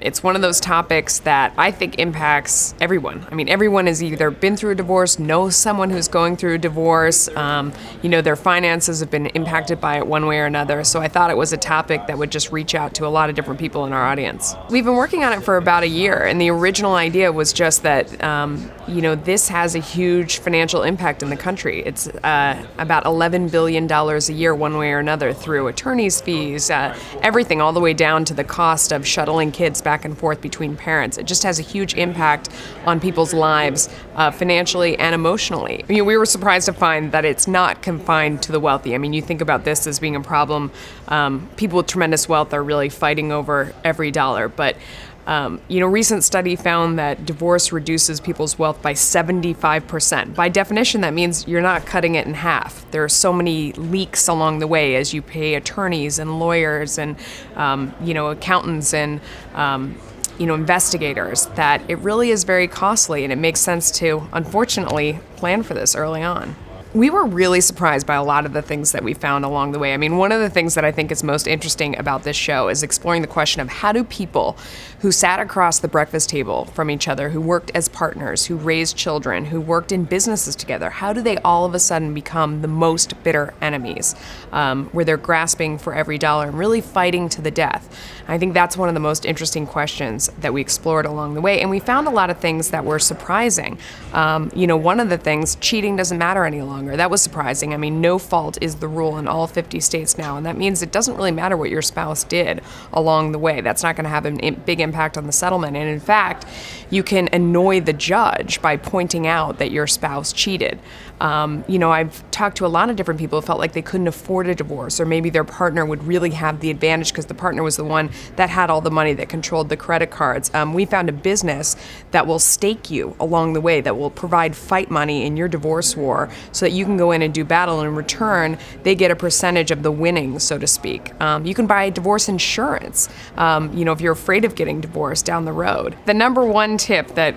It's one of those topics that I think impacts everyone. I mean, everyone has either been through a divorce, knows someone who's going through a divorce, um, you know, their finances have been impacted by it one way or another. So I thought it was a topic that would just reach out to a lot of different people in our audience. We've been working on it for about a year, and the original idea was just that, um, you know, this has a huge financial impact in the country. It's uh, about $11 billion a year, one way or another, through attorney's fees, uh, everything, all the way down to the cost of shuttling kids back and forth between parents. It just has a huge impact on people's lives uh, financially and emotionally. I mean, we were surprised to find that it's not confined to the wealthy. I mean, you think about this as being a problem. Um, people with tremendous wealth are really fighting over every dollar, but um, you know, recent study found that divorce reduces people's wealth by 75%. By definition, that means you're not cutting it in half. There are so many leaks along the way as you pay attorneys and lawyers and, um, you know, accountants and, um, you know, investigators that it really is very costly and it makes sense to, unfortunately, plan for this early on we were really surprised by a lot of the things that we found along the way. I mean, one of the things that I think is most interesting about this show is exploring the question of how do people who sat across the breakfast table from each other, who worked as partners, who raised children, who worked in businesses together, how do they all of a sudden become the most bitter enemies, um, where they're grasping for every dollar and really fighting to the death? I think that's one of the most interesting questions that we explored along the way, and we found a lot of things that were surprising. Um, you know, one of the things, cheating doesn't matter any longer longer. That was surprising. I mean, no fault is the rule in all 50 states now, and that means it doesn't really matter what your spouse did along the way. That's not going to have a big impact on the settlement. And in fact, you can annoy the judge by pointing out that your spouse cheated. Um, you know, I've talked to a lot of different people who felt like they couldn't afford a divorce, or maybe their partner would really have the advantage because the partner was the one that had all the money that controlled the credit cards. Um, we found a business that will stake you along the way, that will provide fight money in your divorce war so that you can go in and do battle, and in return, they get a percentage of the winnings, so to speak. Um, you can buy divorce insurance, um, you know, if you're afraid of getting divorced down the road. The number one tip that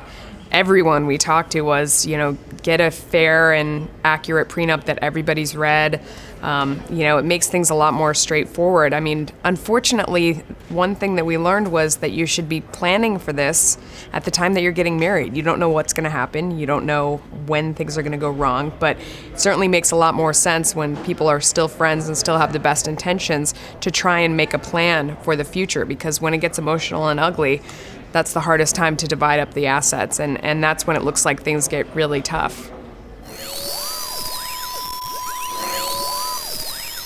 everyone we talked to was, you know, get a fair and accurate prenup that everybody's read. Um, you know, it makes things a lot more straightforward. I mean, unfortunately, one thing that we learned was that you should be planning for this at the time that you're getting married. You don't know what's going to happen, you don't know when things are going to go wrong, but it certainly makes a lot more sense when people are still friends and still have the best intentions to try and make a plan for the future because when it gets emotional and ugly, that's the hardest time to divide up the assets, and, and that's when it looks like things get really tough.